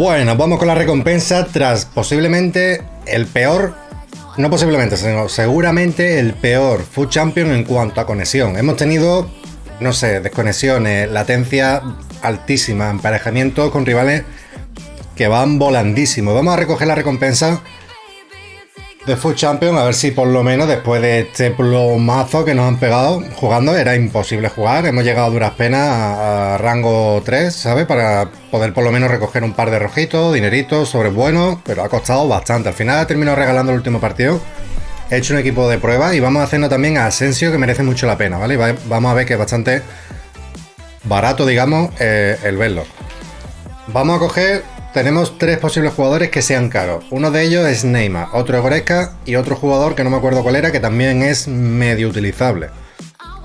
Bueno, vamos con la recompensa tras posiblemente el peor, no posiblemente, sino seguramente el peor Food Champion en cuanto a conexión. Hemos tenido, no sé, desconexiones, latencia altísima, emparejamientos con rivales que van volandísimo. Vamos a recoger la recompensa de Food Champion, a ver si por lo menos después de este plomazo que nos han pegado jugando, era imposible jugar. Hemos llegado a duras penas a, rango 3, ¿sabes? Para poder por lo menos recoger un par de rojitos, dineritos, sobre buenos, pero ha costado bastante. Al final he terminado regalando el último partido. He hecho un equipo de prueba y vamos haciendo también a Asensio que merece mucho la pena, ¿vale? vamos a ver que es bastante barato, digamos, eh, el verlo. Vamos a coger tenemos tres posibles jugadores que sean caros. Uno de ellos es Neymar, otro es Goretzka y otro jugador que no me acuerdo cuál era, que también es medio utilizable.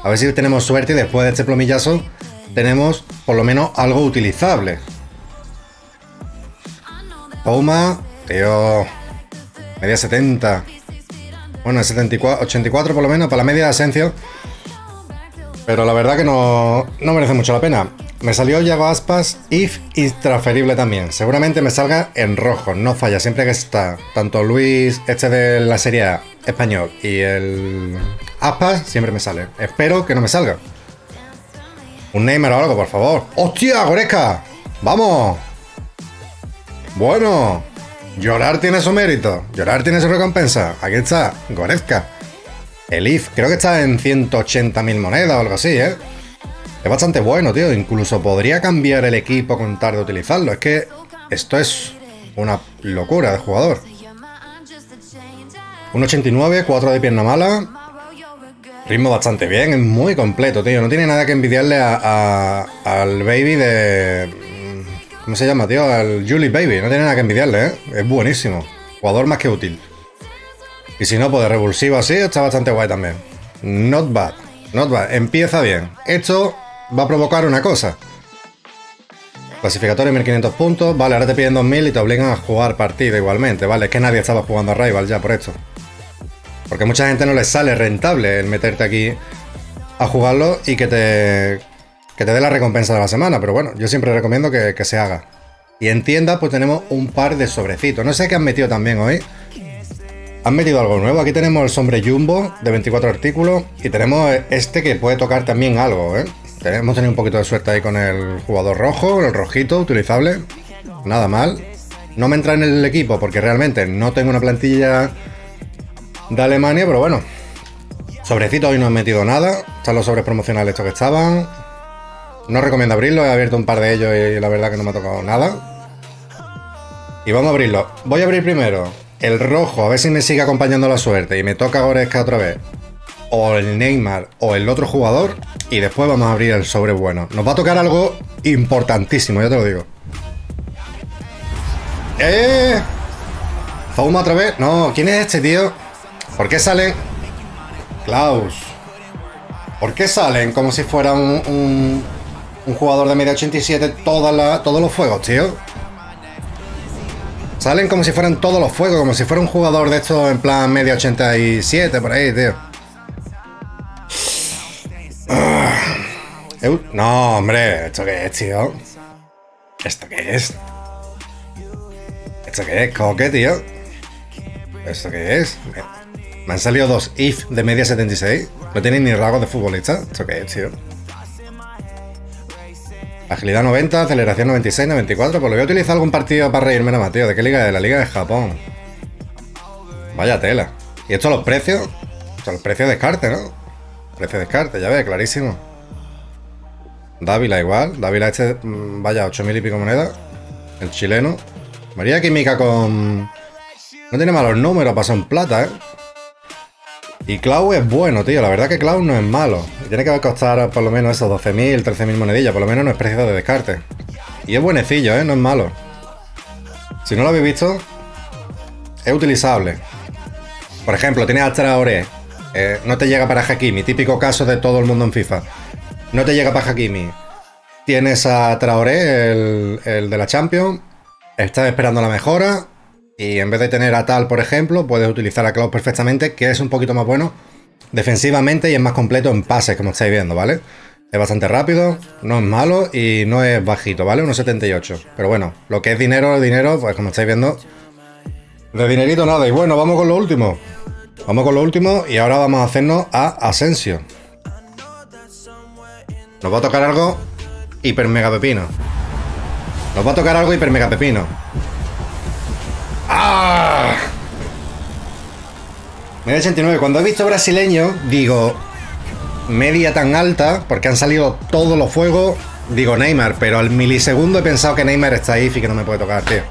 A ver si tenemos suerte y después de este plomillazo tenemos por lo menos algo utilizable. Puma, tío. Media 70. Bueno, 74, 84 por lo menos para la media de Asencio. Pero la verdad que no, no merece mucho la pena. Me salió Yago Aspas, if intransferible también. Seguramente me salga en rojo, no falla. Siempre que está tanto Luis, este de la serie español, y el Aspas, siempre me sale. Espero que no me salga. Un Neymar o algo, por favor. ¡Hostia, Goreska! ¡Vamos! Bueno, llorar tiene su mérito, llorar tiene su recompensa. Aquí está, Goretzka. El IF, creo que está en 180.000 monedas o algo así, ¿eh? Es bastante bueno, tío. Incluso podría cambiar el equipo con tarde de utilizarlo. Es que esto es una locura de jugador. 1.89, 4 de pierna mala. Ritmo bastante bien, es muy completo, tío. No tiene nada que envidiarle al baby de... ¿Cómo se llama, tío? Al Julie Baby. No tiene nada que envidiarle, ¿eh? Es buenísimo. Jugador más que útil. Y si no, pues de revulsivo así, está bastante guay también. Not bad. Not bad. Empieza bien. Esto va a provocar una cosa. Clasificatorio 1500 puntos, vale, ahora te piden 2000 y te obligan a jugar partida igualmente, vale, es que nadie estaba jugando a Rival ya por esto. Porque mucha gente no les sale rentable el meterte aquí a jugarlo y que te, que te dé la recompensa de la semana, pero bueno, yo siempre recomiendo que, que se haga. Y en tienda pues tenemos un par de sobrecitos, no sé qué han metido también hoy. Han metido algo nuevo, aquí tenemos el sombre jumbo de 24 artículos y tenemos este que puede tocar también algo, ¿eh? Hemos tenido un poquito de suerte ahí con el jugador rojo, el rojito, utilizable. Nada mal. No me entra en el equipo porque realmente no tengo una plantilla de Alemania, pero bueno. Sobrecito hoy no he metido nada. Están los sobres promocionales estos que estaban. No recomiendo abrirlo, he abierto un par de ellos y la verdad que no me ha tocado nada. Y vamos a abrirlo. Voy a abrir primero el rojo, a ver si me sigue acompañando la suerte y me toca Goretzka otra vez o el Neymar o el otro jugador y después vamos a abrir el sobre bueno. Nos va a tocar algo importantísimo, ya te lo digo. ¡Eh! Zoom otra vez. No, ¿quién es este, tío? ¿Por qué salen? Klaus. ¿Por qué salen como si fuera un, jugador de media 87 toda todos los fuegos, tío? Salen como si fueran todos los fuegos, como si fuera un jugador de estos en plan media 87 por ahí, tío. No, hombre, ¿esto qué es, tío? ¿Esto qué es? ¿Esto qué es? ¿Cómo qué, tío? ¿Esto qué es? Me han salido dos if de media 76. No tienen ni rasgos de futbolista. ¿Esto qué es, tío? Agilidad 90, aceleración 96, 94. Pues lo voy a utilizar algún partido para reírme nada más, tío. ¿De qué liga es? La liga de Japón. Vaya tela. ¿Y estos los precios? Son los precios de descarte, ¿no? Precio de descarte, ya ves, clarísimo. Dávila igual. Dávila este, mm, vaya, 8.000 y pico monedas. El chileno. María Química con... No tiene malos números, pasa en plata, ¿eh? Y Clau es bueno, tío. La verdad que Clau no es malo. Tiene que costar por lo menos esos 12.000, 13.000 monedillas. Por lo menos no es precio de descarte. Y es buenecillo, ¿eh? No es malo. Si no lo habéis visto, es utilizable. Por ejemplo, tiene a Traoré. Eh, no te llega para Hakimi. Típico caso de todo el mundo en FIFA. No te llega para Hakimi. Tienes a Traoré, el, de la Champions. Estás esperando la mejora. Y en vez de tener a tal, por ejemplo, puedes utilizar a Klaus perfectamente, que es un poquito más bueno defensivamente y es más completo en pases, como estáis viendo, ¿vale? Es bastante rápido, no es malo y no es bajito, ¿vale? 1,78. Pero bueno, lo que es dinero, dinero, pues como estáis viendo, de dinerito nada. Y bueno, vamos con lo último. Vamos con lo último y ahora vamos a hacernos a Asensio. Nos va a tocar algo hiper mega pepino. Nos va a tocar algo hiper mega pepino. ¡Ah! Media 89. Cuando he visto brasileño, digo, media tan alta, porque han salido todos los fuegos, digo Neymar, pero al milisegundo he pensado que Neymar está ahí y que no me puede tocar, tío.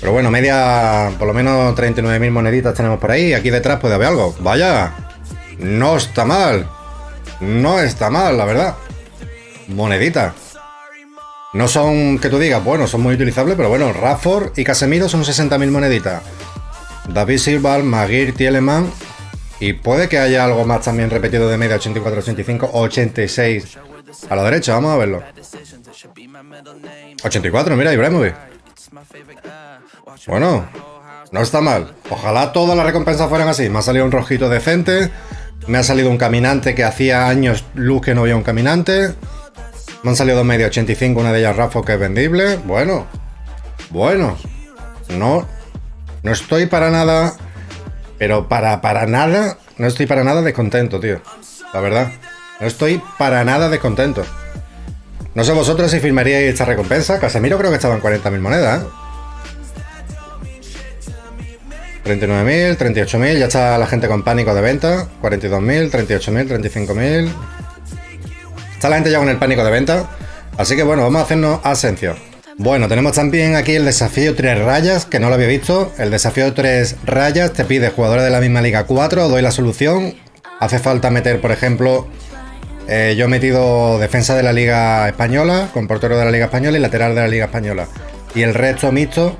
Pero bueno, media, por lo menos 39.000 moneditas tenemos por ahí. Aquí detrás puede haber algo. Vaya, no está mal. No está mal, la verdad. Monedita. No son, que tú digas, bueno, son muy utilizables, pero bueno, Rafford y Casemiro son 60.000 moneditas. David Silva, Maguire, Tieleman. Y puede que haya algo más también repetido de media 84, 85, 86. A la derecha, vamos a verlo. 84, mira, Ibrahimovic. Bueno, no está mal. Ojalá todas las recompensas fueran así. Me ha salido un rojito decente. Me ha salido un caminante que hacía años luz que no había un caminante. Me han salido dos media 85, una de ellas Rafa que es vendible. Bueno, bueno. No, no estoy para nada, pero para, para nada, no estoy para nada descontento, tío. La verdad. No estoy para nada descontento. No sé vosotros si firmaríais esta recompensa. Casemiro creo que estaba en 40.000 monedas, ¿eh? 39.000, 38.000, ya está la gente con pánico de venta. 42.000, 38.000, 35.000. Está la gente ya con el pánico de venta. Así que bueno, vamos a hacernos Ascencio. Bueno, tenemos también aquí el desafío 3 rayas, que no lo había visto. El desafío 3 rayas te pide jugadores de la misma Liga 4, doy la solución. Hace falta meter, por ejemplo, eh, yo he metido defensa de la Liga Española, con portero de la Liga Española y lateral de la Liga Española. Y el resto mixto,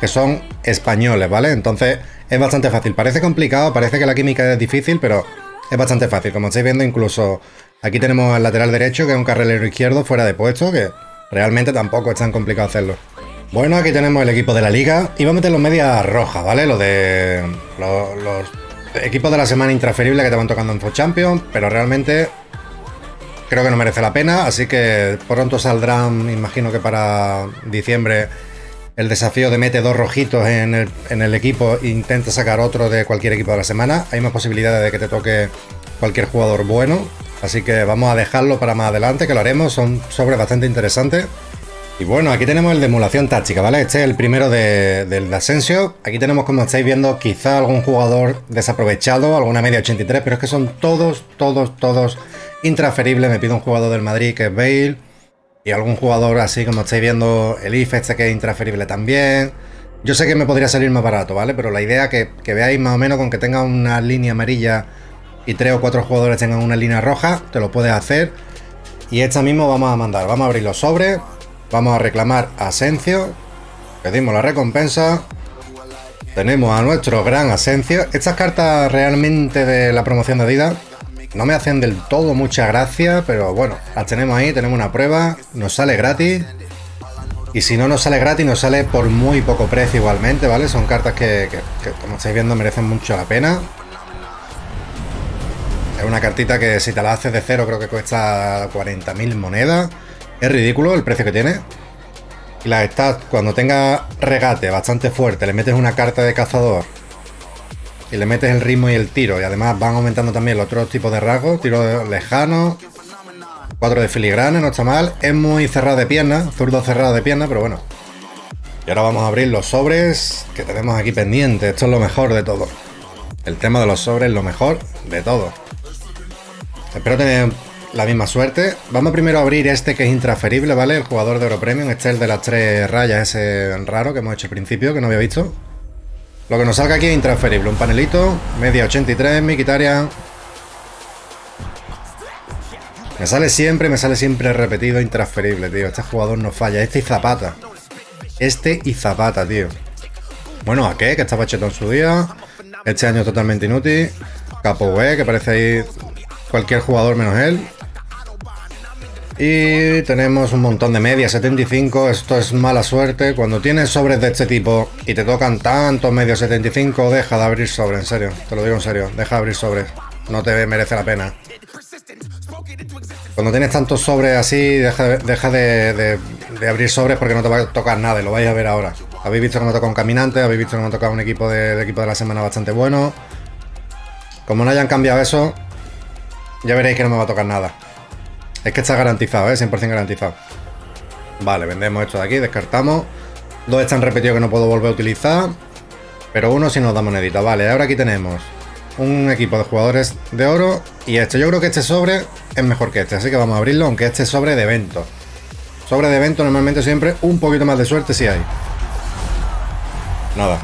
que son españoles, ¿vale? Entonces es bastante fácil. Parece complicado, parece que la química es difícil, pero es bastante fácil. Como estáis viendo, incluso aquí tenemos el lateral derecho, que es un carrilero izquierdo fuera de puesto, que realmente tampoco es tan complicado hacerlo. Bueno, aquí tenemos el equipo de la liga. Vamos a meter los medias rojas, ¿vale? Lo de los, los equipos de la semana intransferible que te van tocando en Food Champions, pero realmente creo que no merece la pena, así que pronto saldrán, imagino que para diciembre, el desafío de mete dos rojitos en el, equipo e intenta sacar otro de cualquier equipo de la semana. Hay más posibilidades de que te toque cualquier jugador bueno, así que vamos a dejarlo para más adelante, que lo haremos, son sobres bastante interesantes. Y bueno, aquí tenemos el de emulación táctica, ¿vale? Este es el primero del de Ascensio. Aquí tenemos, como estáis viendo, quizá algún jugador desaprovechado, alguna media 83, pero es que son todos, todos, todos intransferible. Me pido un jugador del Madrid que es Bale. Y algún jugador así como estáis viendo, el IF este que es intransferible también. Yo sé que me podría salir más barato, ¿vale? Pero la idea que, que veáis más o menos con que tenga una línea amarilla y tres o cuatro jugadores tengan una línea roja, te lo puedes hacer. Y esta mismo vamos a mandar, vamos a abrir los sobres, vamos a reclamar Asencio, pedimos la recompensa, tenemos a nuestro gran Asencio. Estas cartas realmente de la promoción de Adidas no me hacen del todo mucha gracia, pero bueno, las tenemos ahí, tenemos una prueba, nos sale gratis. Y si no nos sale gratis, nos sale por muy poco precio igualmente, ¿vale? Son cartas que, como estáis viendo, merecen mucho la pena. Es una cartita que si te la haces de cero creo que cuesta 40.000 monedas. Es ridículo el precio que tiene. Y la estás, cuando tenga regate bastante fuerte, le metes una carta de cazador y le metes el ritmo y el tiro. Y además van aumentando también los otros tipos de rasgos. Tiro lejano. 4 de filigrana, no está mal. Es muy cerrado de pierna, zurdo cerrado de pierna, pero bueno. Y ahora vamos a abrir los sobres que tenemos aquí pendientes. Esto es lo mejor de todo. El tema de los sobres es lo mejor de todo. Espero tener la misma suerte. Vamos primero a abrir este que es intransferible, ¿vale? El jugador de Euro Premium. Este es el de las tres rayas, ese raro que hemos hecho al principio, que no había visto. Lo que nos salga aquí es intransferible. Un panelito, media 83, Mikitarian. Me sale siempre, me sale siempre repetido intransferible, tío. Este jugador no falla. Este y Zapata. Este y Zapata, tío. Bueno, ¿a qué? Que estaba cheto en su día. Este año totalmente inútil. Capo que parece ahí cualquier jugador menos él. Y tenemos un montón de medias, 75, esto es mala suerte. Cuando tienes sobres de este tipo y te tocan tantos medios 75, deja de abrir sobres, en serio, te lo digo en serio, deja de abrir sobres. No te merece la pena. Cuando tienes tantos sobres así, deja, deja de, abrir sobres porque no te va a tocar nada y lo vais a ver ahora. Habéis visto que me toca un caminante, habéis visto que me ha tocado un equipo de, equipo de la semana bastante bueno. Como no hayan cambiado eso, ya veréis que no me va a tocar nada. Es que está garantizado, ¿eh? 100% garantizado. Vale, vendemos esto de aquí, descartamos. Dos están repetidos que no puedo volver a utilizar. Pero uno sí nos da monedita. Vale, ahora aquí tenemos un equipo de jugadores de oro y este. Yo creo que este sobre es mejor que este, así que vamos a abrirlo, aunque este sobre de evento. Sobre de evento normalmente siempre un poquito más de suerte si hay. Nada.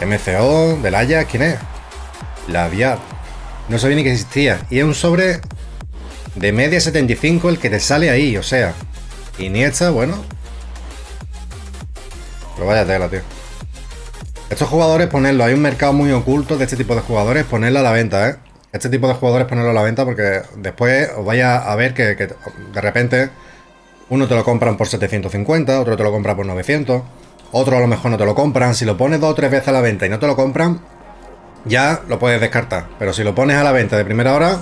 MCO, del Ajax, ¿quién es? La Viad. No sabía ni que existía. Y es un sobre de media 75 el que te sale ahí, o sea. Iniesta, bueno. Pero vaya tela, tío. Estos jugadores, ponerlo, hay un mercado muy oculto de este tipo de jugadores, ponerlo a la venta, ¿eh? Este tipo de jugadores, ponerlo a la venta porque después os vaya a ver que, de repente uno te lo compran por 750, otro te lo compra por 900, otro a lo mejor no te lo compran. Si lo pones dos o tres veces a la venta y no te lo compran, ya lo puedes descartar. Pero si lo pones a la venta de primera hora,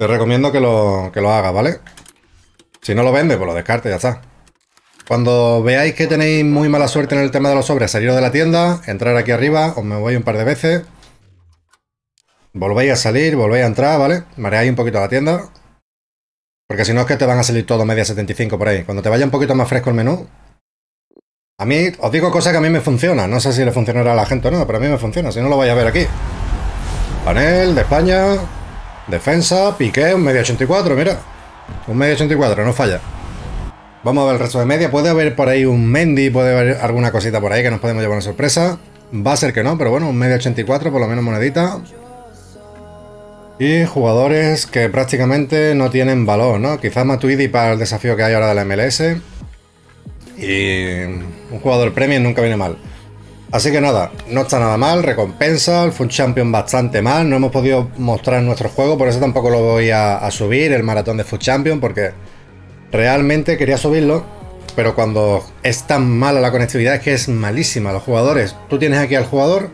te recomiendo que lo, que lo hagas, ¿vale? Si no lo vende, pues lo descarte, ya está. Cuando veáis que tenéis muy mala suerte en el tema de los sobres, saliros de la tienda, entrar aquí arriba, os me voy un par de veces. Volvéis a salir, volvéis a entrar, ¿vale? Mareáis un poquito la tienda. Porque si no es que te van a salir todo media 75 por ahí. Cuando te vaya un poquito más fresco el menú. A mí, os digo cosas que a mí me funcionan. No sé si le funcionará a la gente o no, pero a mí me funciona. Si no lo vais a ver aquí. Panel de España. Defensa, piqué, un medio 84, mira. Un medio 84, no falla. Vamos a ver el resto de media. Puede haber por ahí un Mendy, puede haber alguna cosita por ahí que nos podemos llevar una sorpresa. Va a ser que no, pero bueno, un medio 84, por lo menos monedita. Y jugadores que prácticamente no tienen valor, ¿no? Quizás Matuidi para el desafío que hay ahora de la MLS. Y un jugador premium nunca viene mal. Así que nada, no está nada mal, recompensa, el Fun Champion bastante mal, no hemos podido mostrar nuestro juego, por eso tampoco lo voy a, a subir, el maratón de Food Champion, porque Realmente quería subirlo, pero cuando es tan mala la conectividad es que es malísima. Los jugadores, tú tienes aquí al jugador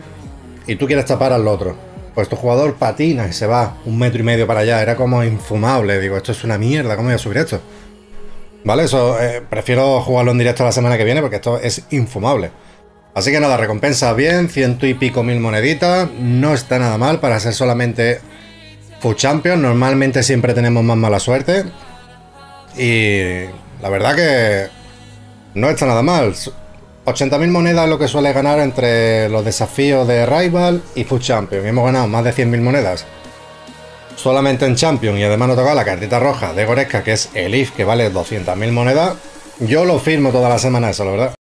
y tú quieres tapar al otro. Pues tu jugador patina y se va un metro y medio para allá. Era como infumable. Digo, esto es una mierda, ¿cómo voy a subir esto? ¿Vale? Eso eh, prefiero jugarlo en directo la semana que viene porque esto es infumable. Así que nada, recompensa bien, ciento y pico mil moneditas. No está nada mal para ser solamente Food Champion. Normalmente siempre tenemos más mala suerte. Y la verdad que no está nada mal. 80.000 monedas es lo que suele ganar entre los desafíos de Rival y Food Champion. Y hemos ganado más de 100.000 monedas solamente en Champion y además nos toca la cartita roja de Goreska, que es el IF, que vale 200.000 monedas. Yo lo firmo toda la semana eso, la verdad.